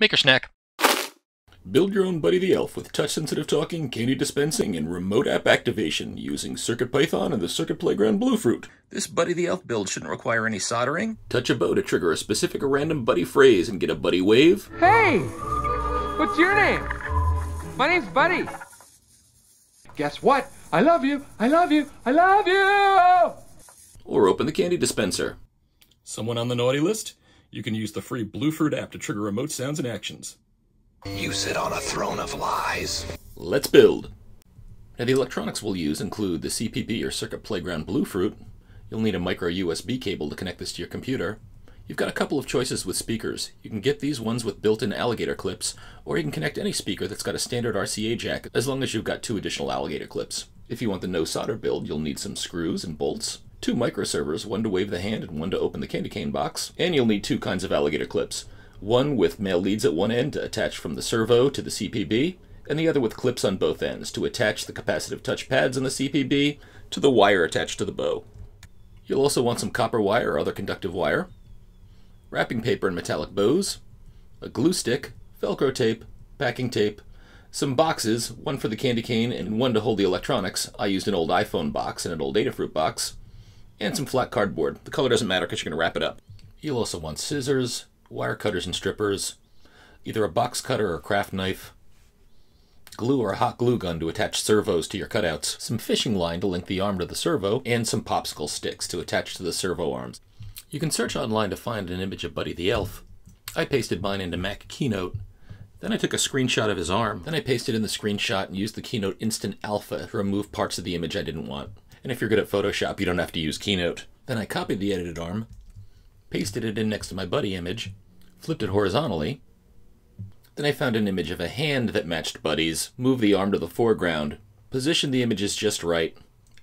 MakerSnack. Build your own Buddy the Elf with touch-sensitive talking, candy dispensing, and remote app activation using CircuitPython and the Circuit Playground Bluefruit. This Buddy the Elf build shouldn't require any soldering. Touch a bow to trigger a specific or random Buddy phrase and get a Buddy wave. Hey! What's your name? My name's Buddy. Guess what? I love you! I love you! I love you! Or open the candy dispenser. Someone on the naughty list? You can use the free Bluefruit app to trigger remote sounds and actions. You sit on a throne of lies. Let's build. Now the electronics we'll use include the CPB or Circuit Playground Bluefruit. You'll need a micro USB cable to connect this to your computer. You've got a couple of choices with speakers. You can get these ones with built-in alligator clips, or you can connect any speaker that's got a standard RCA jack as long as you've got two additional alligator clips. If you want the no solder build, you'll need some screws and bolts, two micro servos, one to wave the hand and one to open the candy cane box, and you'll need two kinds of alligator clips one with male leads at one end to attach from the servo to the CPB, and the other with clips on both ends to attach the capacitive touch pads on the CPB to the wire attached to the bow. You'll also want some copper wire or other conductive wire, wrapping paper and metallic bows, a glue stick, Velcro tape, packing tape, some boxes, one for the candy cane and one to hold the electronics. I used an old iPhone box and an old Adafruit box, and some flat cardboard. The color doesn't matter because you're going to wrap it up. You'll also want scissors, wire cutters and strippers, either a box cutter or a craft knife, glue or a hot glue gun to attach servos to your cutouts, some fishing line to link the arm to the servo, and some popsicle sticks to attach to the servo arms. You can search online to find an image of Buddy the Elf. I pasted mine into Mac Keynote. Then I took a screenshot of his arm. Then I pasted in the screenshot and used the Keynote Instant Alpha to remove parts of the image I didn't want. And if you're good at Photoshop, you don't have to use Keynote. Then I copied the edited arm, pasted it in next to my Buddy image, flipped it horizontally. Then I found an image of a hand that matched Buddy's, moved the arm to the foreground, positioned the images just right,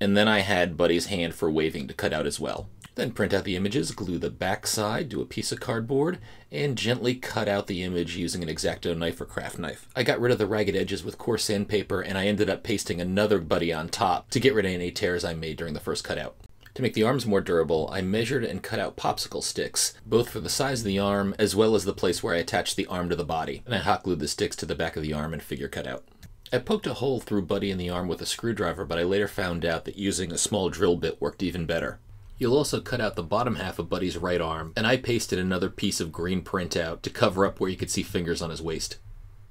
and then I had Buddy's hand for waving to cut out as well. Then print out the images, glue the back side to a piece of cardboard, and gently cut out the image using an X-Acto knife or craft knife. I got rid of the ragged edges with coarse sandpaper, and I ended up pasting another Buddy on top to get rid of any tears I made during the first cutout. To make the arms more durable, I measured and cut out popsicle sticks, both for the size of the arm as well as the place where I attached the arm to the body, and I hot glued the sticks to the back of the arm and figure cutout. I poked a hole through Buddy in the arm with a screwdriver, but I later found out that using a small drill bit worked even better. You'll also cut out the bottom half of Buddy's right arm, and I pasted another piece of green printout to cover up where you could see fingers on his waist.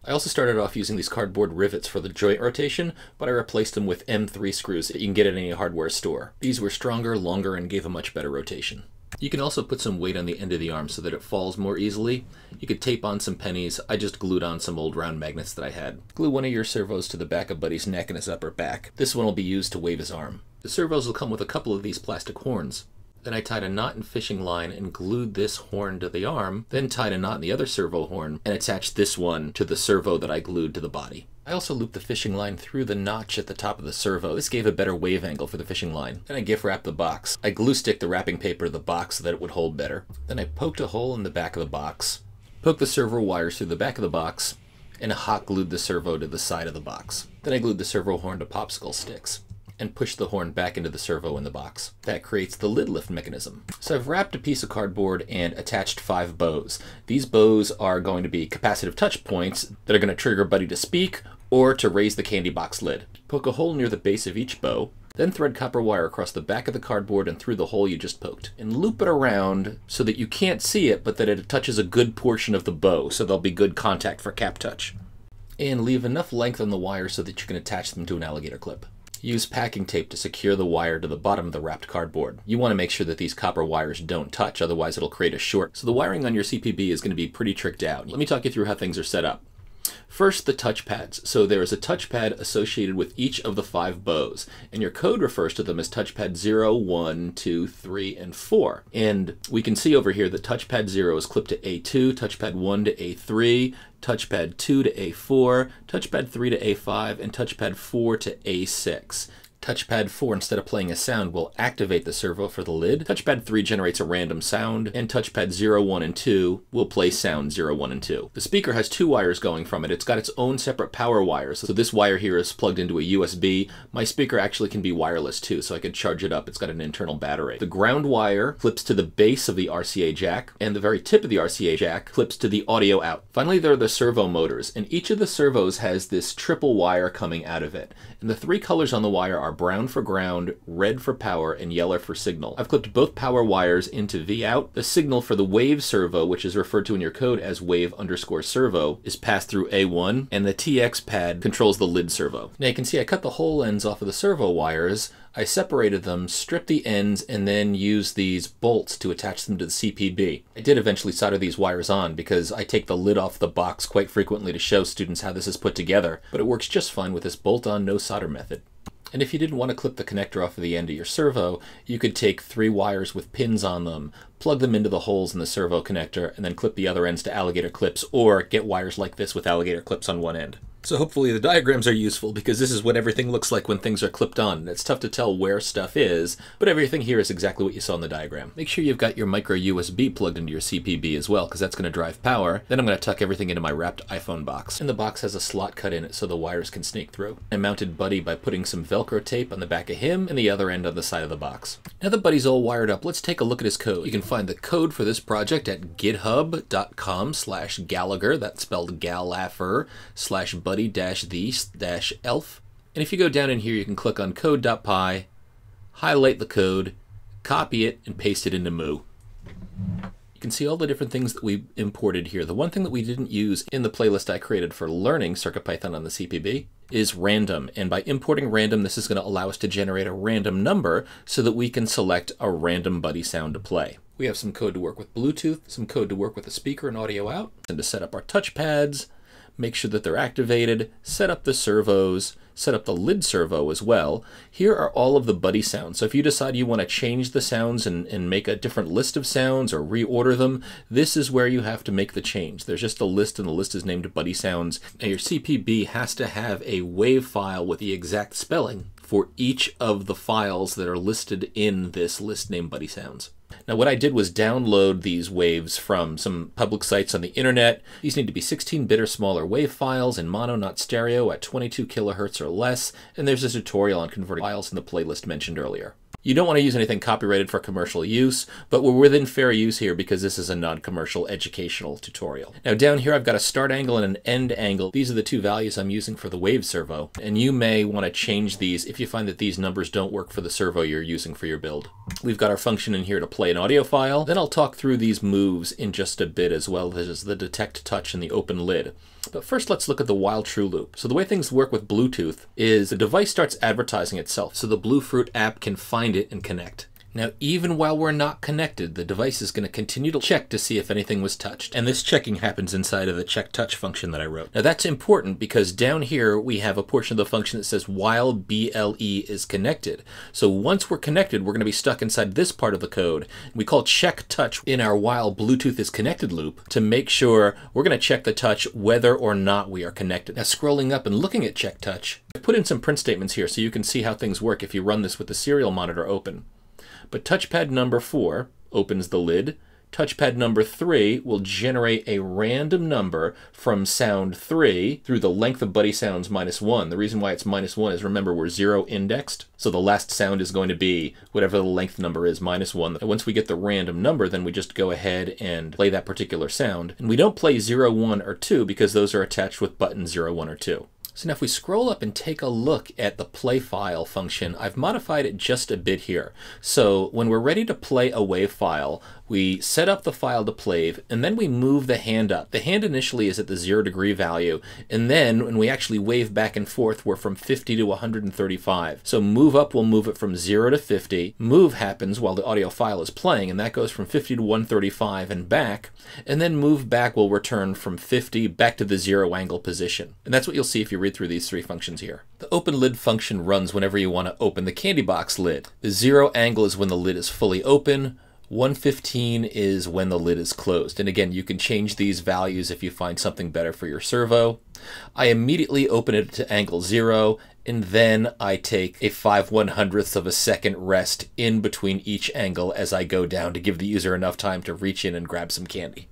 I also started off using these cardboard rivets for the joint rotation, but I replaced them with M3 screws that you can get at any hardware store. These were stronger, longer, and gave a much better rotation. You can also put some weight on the end of the arm so that it falls more easily. You could tape on some pennies. I just glued on some old round magnets that I had. Glue one of your servos to the back of Buddy's neck and his upper back. This one will be used to wave his arm. The servos will come with a couple of these plastic horns. Then I tied a knot in fishing line and glued this horn to the arm, then tied a knot in the other servo horn and attached this one to the servo that I glued to the body. I also looped the fishing line through the notch at the top of the servo. This gave a better wave angle for the fishing line. Then I gift wrapped the box. I glue stick the wrapping paper to the box so that it would hold better. Then I poked a hole in the back of the box, poked the servo wires through the back of the box, and hot glued the servo to the side of the box. Then I glued the servo horn to popsicle sticks and push the horn back into the servo in the box. That creates the lid lift mechanism. So I've wrapped a piece of cardboard and attached five bows. These bows are going to be capacitive touch points that are going to trigger Buddy to speak or to raise the candy box lid. Poke a hole near the base of each bow, then thread copper wire across the back of the cardboard and through the hole you just poked. And loop it around so that you can't see it, but that it touches a good portion of the bow, so there'll be good contact for cap touch. And leave enough length on the wire so that you can attach them to an alligator clip. Use packing tape to secure the wire to the bottom of the wrapped cardboard. You want to make sure that these copper wires don't touch, otherwise it'll create a short. So the wiring on your CPB is going to be pretty tricked out. Let me talk you through how things are set up. First, the touchpads. So there is a touchpad associated with each of the five bows, and your code refers to them as touchpad 0, 1, 2, 3, and 4. And we can see over here that touchpad 0 is clipped to A2, touchpad 1 to A3, touchpad 2 to A4, touchpad 3 to A5, and touchpad 4 to A6. Touchpad 4, instead of playing a sound, will activate the servo for the lid. Touchpad 3 generates a random sound, and touchpad 0, 1, and 2 will play sound 0, 1, and 2. The speaker has two wires going from it. It's got its own separate power wires. So this wire here is plugged into a USB. My speaker actually can be wireless too, so I could charge it up. It's got an internal battery. The ground wire clips to the base of the RCA jack, and the very tip of the RCA jack clips to the audio out. Finally, there are the servo motors, and each of the servos has this triple wire coming out of it. And the three colors on the wire are brown for ground, red for power, and yellow for signal. I've clipped both power wires into V out. The signal for the wave servo, which is referred to in your code as wave underscore servo, is passed through A1, and the TX pad controls the lid servo. Now you can see I cut the whole ends off of the servo wires. I separated them, stripped the ends, and then used these bolts to attach them to the CPB. I did eventually solder these wires on because I take the lid off the box quite frequently to show students how this is put together, but it works just fine with this bolt-on no solder method. And if you didn't want to clip the connector off of the end of your servo, you could take three wires with pins on them, plug them into the holes in the servo connector, and then clip the other ends to alligator clips, or get wires like this with alligator clips on one end. So hopefully the diagrams are useful because this is what everything looks like when things are clipped on. It's tough to tell where stuff is, but everything here is exactly what you saw in the diagram. Make sure you've got your micro USB plugged into your CPB as well because that's going to drive power. Then I'm going to tuck everything into my wrapped iPhone box. And the box has a slot cut in it so the wires can sneak through. I mounted Buddy by putting some Velcro tape on the back of him and the other end on the side of the box. Now that Buddy's all wired up, let's take a look at his code. You can find the code for this project at github.com slash Gallaugher, that's spelled Gallaugher, slash buddy dash the dash elf. And if you go down in here, you can click on code.py, highlight the code, copy it, and paste it into Mu. You can see all the different things that we imported here. The one thing that we didn't use in the playlist I created for learning CircuitPython on the CPB is random. And by importing random, this is going to allow us to generate a random number so that we can select a random buddy sound to play. We have some code to work with Bluetooth, some code to work with the speaker and audio out, and to set up our touchpads, make sure that they're activated, set up the servos, set up the lid servo as well. Here are all of the buddy sounds. So if you decide you want to change the sounds and, and make a different list of sounds or reorder them, this is where you have to make the change. There's just a list and the list is named buddy sounds. Now your CPB has to have a WAV file with the exact spelling for each of the files that are listed in this list named buddy sounds. Now what I did was download these waves from some public sites on the internet. These need to be 16-bit or smaller wave files in mono, not stereo, at 22 kilohertz or less, and there's a tutorial on converting files in the playlist mentioned earlier. You don't want to use anything copyrighted for commercial use, but we're within fair use here because this is a non-commercial educational tutorial. Now down here I've got a start angle and an end angle. These are the two values I'm using for the wave servo, and you may want to change these if you find that these numbers don't work for the servo you're using for your build. We've got our function in here to play an audio file, then I'll talk through these moves in just a bit as well as the detect touch and the open lid. But first, let's look at the while true loop. So the way things work with Bluetooth is the device starts advertising itself, so the Bluefruit app can find it and connect. Now, even while we're not connected, the device is going to continue to check to see if anything was touched. And this checking happens inside of the check touch function that I wrote. Now, that's important because down here we have a portion of the function that says while BLE is connected. So once we're connected, we're going to be stuck inside this part of the code. We call check touch in our while Bluetooth is connected loop to make sure we're going to check the touch whether or not we are connected. Now, scrolling up and looking at check touch, I've put in some print statements here so you can see how things work if you run this with the serial monitor open. But touchpad number four opens the lid. Touchpad number three will generate a random number from sound three through the length of buddy sounds minus one. The reason why it's minus one is remember we're zero indexed. So the last sound is going to be whatever the length number is minus one. And once we get the random number, then we just go ahead and play that particular sound. And we don't play zero, one, or two because those are attached with buttons zero, one, or two. So now if we scroll up and take a look at the play file function, I've modified it just a bit here. So when we're ready to play a WAV file, we set up the file to play, and then we move the hand up. The hand initially is at the zero degree value, and then when we actually wave back and forth, we're from 50 to 135. So move up will move it from zero to 50. Move happens while the audio file is playing, and that goes from 50 to 135 and back, and then move back will return from 50 back to the zero angle position. And that's what you'll see if you read through these three functions here. The open lid function runs whenever you want to open the candy box lid. The zero angle is when the lid is fully open, 115 is when the lid is closed. And again, you can change these values if you find something better for your servo. I immediately open it to angle zero, and then I take a 5 one hundredths of a second rest in between each angle as I go down to give the user enough time to reach in and grab some candy.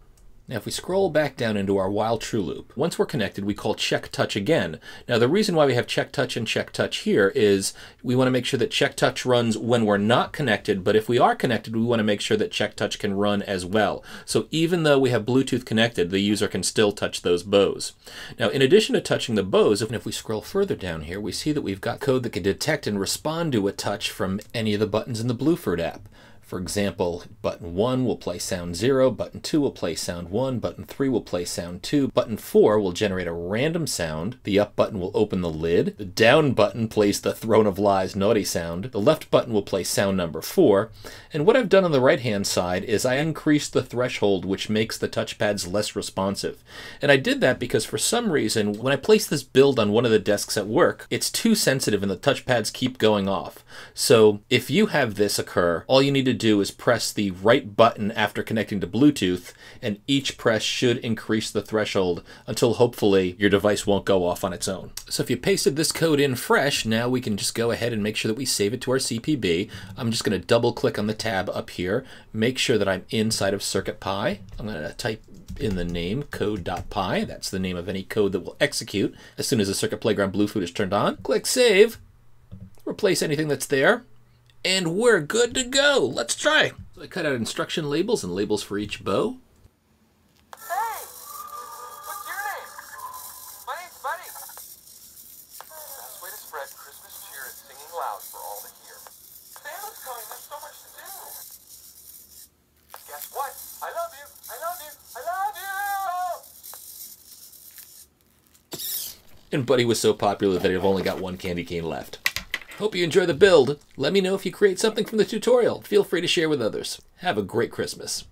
Now, if we scroll back down into our while true loop, once we're connected, we call check touch again. Now, the reason why we have check touch and check touch here is we want to make sure that check touch runs when we're not connected, but if we are connected, we want to make sure that check touch can run as well. So even though we have Bluetooth connected, the user can still touch those bows. Now, in addition to touching the bows, if we scroll further down here, we see that we've got code that can detect and respond to a touch from any of the buttons in the Bluefruit app. For example, button 1 will play sound 0, button 2 will play sound 1, button 3 will play sound 2, button 4 will generate a random sound, the up button will open the lid, the down button plays the Throne of Lies naughty sound, the left button will play sound number 4, and what I've done on the right hand side is I increased the threshold which makes the touchpads less responsive. And I did that because for some reason, when I place this build on one of the desks at work, it's too sensitive and the touchpads keep going off. So if you have this occur, all you need to do is press the right button after connecting to Bluetooth, and each press should increase the threshold until hopefully your device won't go off on its own. So if you pasted this code in fresh, now we can just go ahead and make sure that we save it to our CPB. I'm just going to double click on the tab up here, make sure that I'm inside of CircuitPy. I'm going to type in the name code.py. That's the name of any code that will execute as soon as the Circuit Playground Bluefruit is turned on. Click Save. Replace anything that's there and we're good to go. Let's try. So I cut out instruction labels and labels for each bow. Hey! What's your name? My name's Buddy. Best way to spread Christmas cheer is singing loud for all to hear. Santa's coming. There's so much to do. Guess what? I love you. I love you. I love you. And Buddy was so popular that I've only got one candy cane left. Hope you enjoy the build. Let me know if you create something from the tutorial. Feel free to share with others. Have a great Christmas.